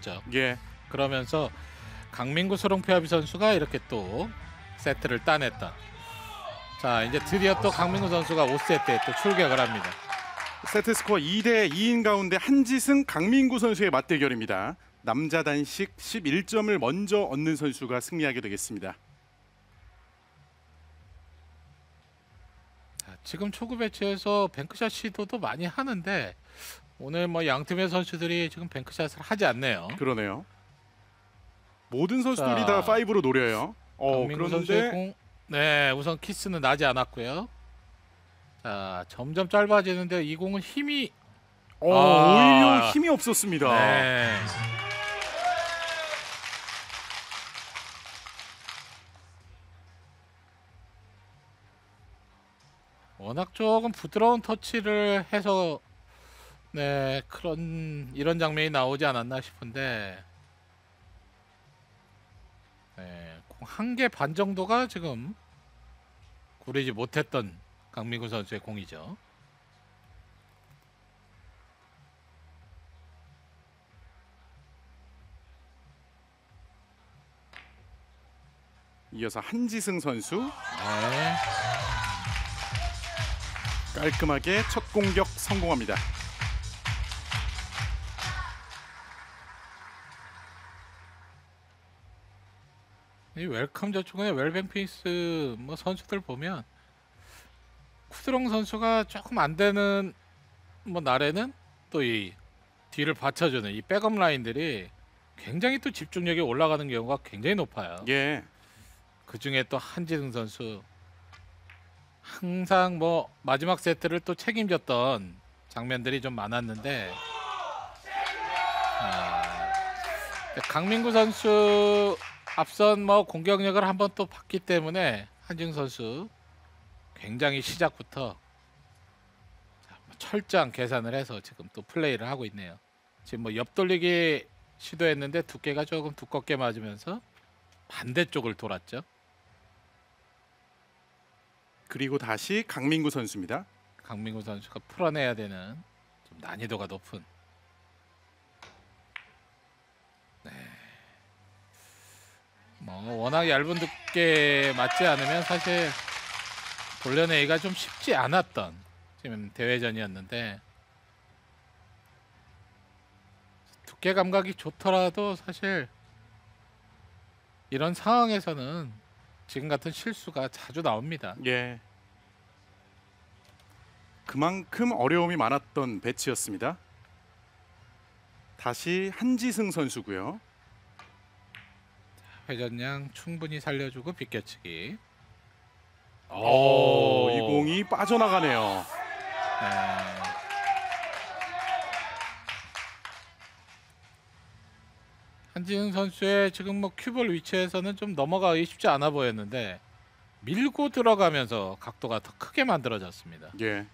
졌죠. 예. 그러면서 강민구 소롱피아비 선수가 이렇게 또 세트를 따냈다. 자 이제 드디어 또 강민구 선수가 5세트에 또 출격을 합니다. 세트 스코어 2대 2인 가운데 한지승 강민구 선수의 맞대결입니다. 남자 단식 11점을 먼저 얻는 선수가 승리하게 되겠습니다. 자, 지금 초구 배치에서 뱅크샷 시도도 많이 하는데 오늘 뭐 양 팀의 선수들이 지금 뱅크샷을 하지 않네요. 그러네요. 모든 선수들이 자, 다 5로 노려요. 어, 그런데 공, 네 우선 키스는 나지 않았고요. 자 점점 짧아지는데 이 공은 힘이 어, 아. 오히려 힘이 없었습니다. 네. 워낙 조금 부드러운 터치를 해서 네 그런 이런 장면이 나오지 않았나 싶은데 네, 한 개 반 정도가 지금 구리지 못했던 강민구 선수의 공이죠. 이어서 한지승 선수 네. 깔끔하게 첫 공격 성공합니다. 이 웰컴 저축은행의 웰뱅피스 뭐 선수들 보면 쿠드롱 선수가 조금 안 되는 뭐 날에는 또 이 뒤를 받쳐주는 이 백업 라인들이 굉장히 또 집중력이 올라가는 경우가 굉장히 높아요. 예. 그 중에 또 한지승 선수 항상 뭐 마지막 세트를 또 책임졌던 장면들이 좀 많았는데 아, 강민구 선수 앞선 뭐 공격력을 한번 또 봤기 때문에 한지승 선수 굉장히 시작부터 자, 뭐 철저한 계산을 해서 지금 또 플레이를 하고 있네요. 지금 뭐 옆돌리기 시도했는데 두께가 조금 두껍게 맞으면서 반대쪽을 돌았죠. 그리고 다시 강민구 선수입니다. 강민구 선수가 풀어내야 되는 좀 난이도가 높은. 뭐 워낙 얇은 두께 맞지 않으면 사실 돌려내기가 좀 쉽지 않았던 지금 대회전이었는데 두께 감각이 좋더라도 사실 이런 상황에서는 지금 같은 실수가 자주 나옵니다. 예. 그만큼 어려움이 많았던 배치였습니다. 다시 한지승 선수고요. 회전량 충분히 살려주고 비껴치기. 오, 이 공이 빠져나가네요. 네. 한지흥 선수의 지금 뭐 큐볼 위치에서는 좀 넘어가기 쉽지 않아 보였는데 밀고 들어가면서 각도가 더 크게 만들어졌습니다. 예.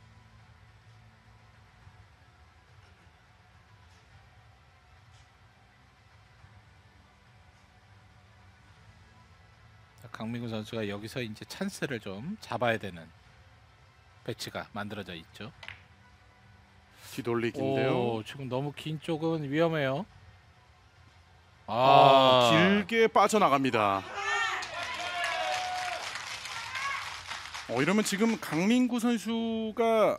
강민구 선수가 여기서 이제 찬스를 좀 잡아야 되는 배치가 만들어져 있죠. 뒤돌리기인데요. 오, 지금 너무 긴 쪽은 위험해요. 아, 길게 빠져나갑니다. 어, 이러면 지금 강민구 선수가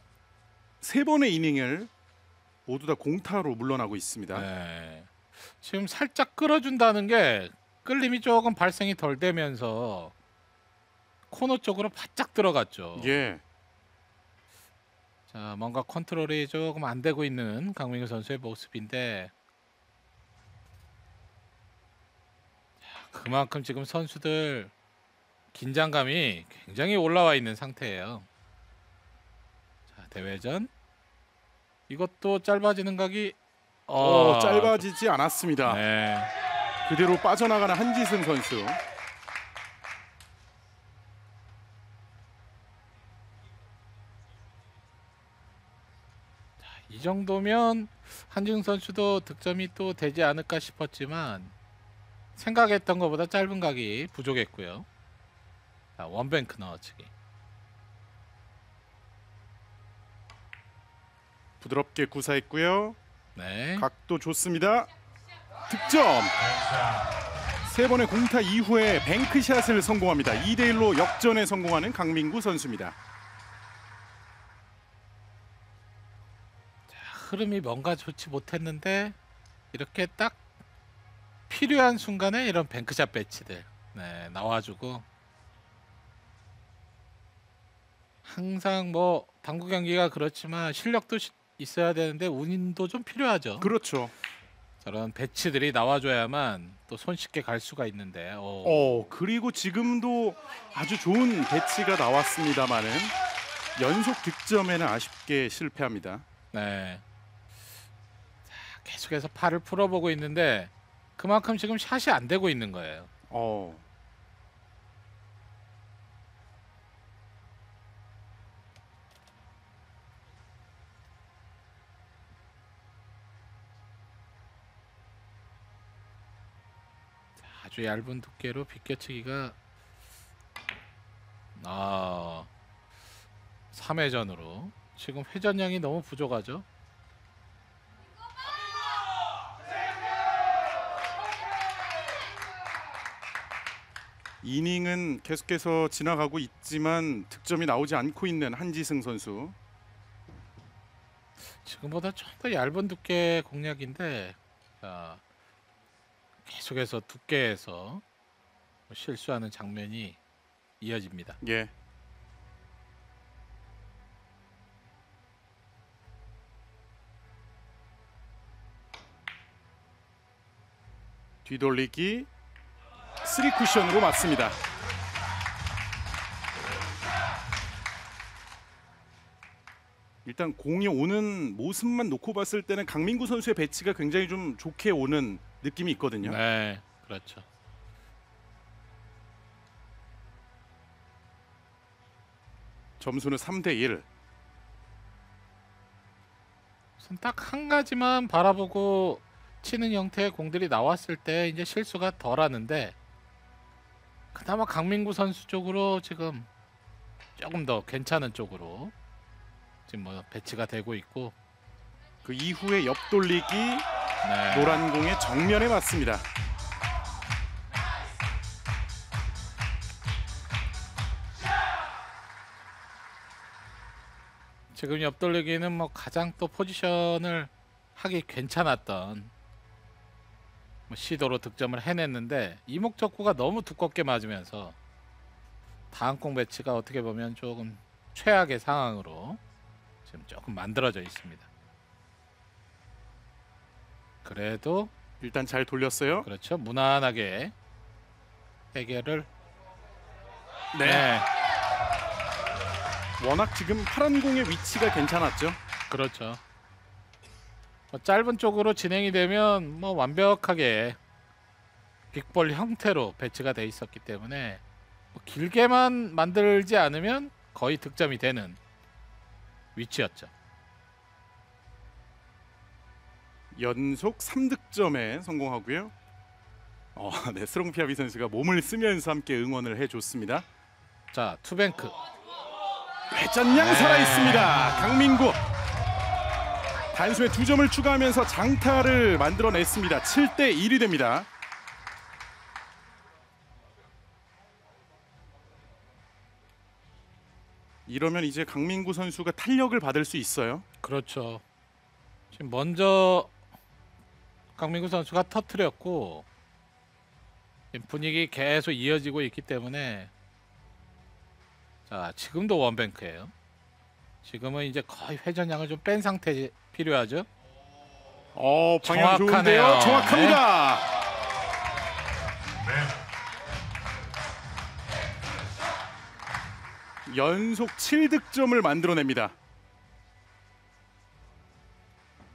세 번의 이닝을 모두 다 공타로 물러나고 있습니다. 네. 지금 살짝 끌어준다는 게 끌림이 조금 발생이 덜 되면서 코너 쪽으로 바짝 들어갔죠. 예. 자, 뭔가 컨트롤이 조금 안 되고 있는 강민규 선수의 모습인데 자, 그만큼 지금 선수들 긴장감이 굉장히 올라와 있는 상태예요. 자, 대회전 이것도 짧아지는 각이 어, 어, 짧아지지 않았습니다. 네. 그대로 빠져나가는 한지승 선수. 이 정도면 한지웅 선수도 득점이 또 되지 않을까 싶었지만 생각했던 것보다 짧은 각이 부족했고요. 자, 원뱅크 넣어치기. 부드럽게 구사했고요. 네. 각도 좋습니다. 득점. 세 번의 공타 이후에 뱅크샷을 성공합니다. 2대 1로 역전에 성공하는 강민구 선수입니다. 흐름이 뭔가 좋지 못했는데 이렇게 딱 필요한 순간에 이런 뱅크샷 배치들 네, 나와주고 항상 뭐 당구 경기가 그렇지만 실력도 시- 있어야 되는데 운도 좀 필요하죠. 그렇죠. 저런 배치들이 나와줘야만 또 손쉽게 갈 수가 있는데 어, 어 그리고 지금도 아주 좋은 배치가 나왔습니다만은 연속 득점에는 아쉽게 실패합니다. 네. 자, 계속해서 팔을 풀어보고 있는데 그만큼 지금 샷이 안 되고 있는 거예요. 어 아주 얇은 두께로 비껴치기가 아 3회전으로 지금 회전량이 너무 부족하죠. 이닝은 계속해서 지나가고 있지만 득점이 나오지 않고 있는 한지승 선수. 지금보다 좀 더 얇은 두께 공략인데 자, 계속해서 두께에서 실수하는 장면이 이어집니다. 예. 뒤돌리기 쓰리 쿠션으로 맞습니다. 일단 공이 오는 모습만 놓고 봤을 때는 강민구 선수의 배치가 굉장히 좀 좋게 오는 느낌이 있거든요. 네, 그렇죠. 점수는 3대 1. 우선 딱 한 가지만 바라보고 치는 형태의 공들이 나왔을 때 이제 실수가 덜하는데 그나마 강민구 선수 쪽으로 지금 조금 더 괜찮은 쪽으로 지금 뭐 배치가 되고 있고 그 이후에 옆돌리기 네. 노란 공의 정면에 맞습니다. 지금 옆돌리기는 뭐 가장 또 포지션을 하기 괜찮았던 뭐 시도로 득점을 해냈는데 이목적구가 너무 두껍게 맞으면서 다음 공 배치가 어떻게 보면 조금 최악의 상황으로 지금 조금 만들어져 있습니다. 그래도 일단 잘 돌렸어요. 그렇죠 무난하게 해결을 네. 워낙 지금 파란 공의 위치가 괜찮았죠. 그렇죠. 뭐 짧은 쪽으로 진행이 되면 뭐 완벽하게 big ball 형태로 배치가 돼 있었기 때문에 뭐 길게만 만들지 않으면 거의 득점이 되는 위치였죠. 연속 3득점에 성공하고요. 어, 네, 스롱피아비 선수가 몸을 쓰면서 함께 응원을 해줬습니다. 자 two bank 회전량 네. 살아 있습니다. 강민구 단숨에 두 점을 추가하면서 장타를 만들어냈습니다. 7대 1이 됩니다. 이러면 이제 강민구 선수가 탄력을 받을 수 있어요. 그렇죠. 지금 먼저 강민구 선수가 터트렸고 분위기 계속 이어지고 있기 때문에 자 지금도 원뱅크예요. 지금은 이제 거의 회전량을 좀 뺀 상태 필요하죠. 어, 방향 정확하네요. 좋은데요. 정확합니다. 연속 7득점을 만들어냅니다.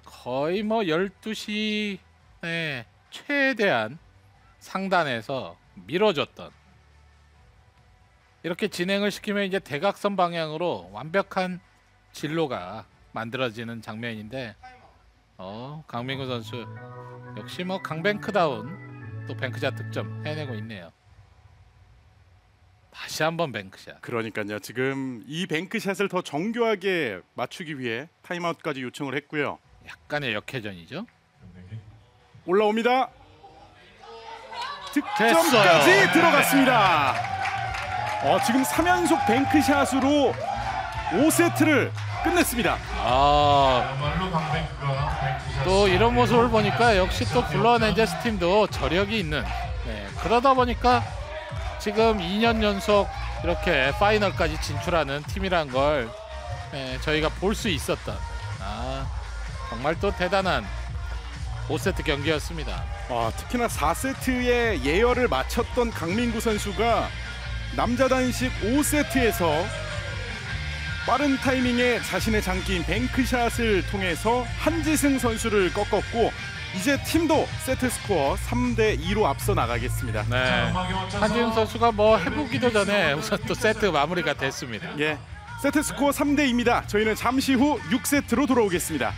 거의 뭐 12시 에 최대한 상단에서 밀어줬던 이렇게 진행을 시키면 이제 대각선 방향으로 완벽한 진로가 만들어지는 장면인데 어 강민구 선수 역시 뭐 강뱅크다운 또 뱅크샷 득점 해내고 있네요. 다시 한번 뱅크샷. 그러니까요. 지금 이 뱅크샷을 더 정교하게 맞추기 위해 타임아웃까지 요청을 했고요. 약간의 역회전이죠. 올라옵니다. 득점까지 됐어요. 들어갔습니다. 어, 지금 3연속 뱅크샷으로 5세트를 끝냈습니다. 아, 또 이런 모습을 보니까 역시 또 블루원 엔젤스 팀도 저력이 있는 네, 그러다 보니까 지금 2년 연속 이렇게 파이널까지 진출하는 팀이란 걸 네, 저희가 볼 수 있었던 아, 정말 또 대단한 5세트 경기였습니다. 아, 특히나 4세트에 예열을 마쳤던 강민구 선수가 남자 단식 5세트에서 빠른 타이밍에 자신의 장기인 뱅크샷을 통해서 한지승 선수를 꺾었고 이제 팀도 세트 스코어 3대 2로 앞서 나가겠습니다. 네. 한지훈 선수가 뭐 해보기도 전에 우선 또 세트 마무리가 됐습니다. 예. 세트 스코어 3대 2입니다. 저희는 잠시 후 6세트로 돌아오겠습니다.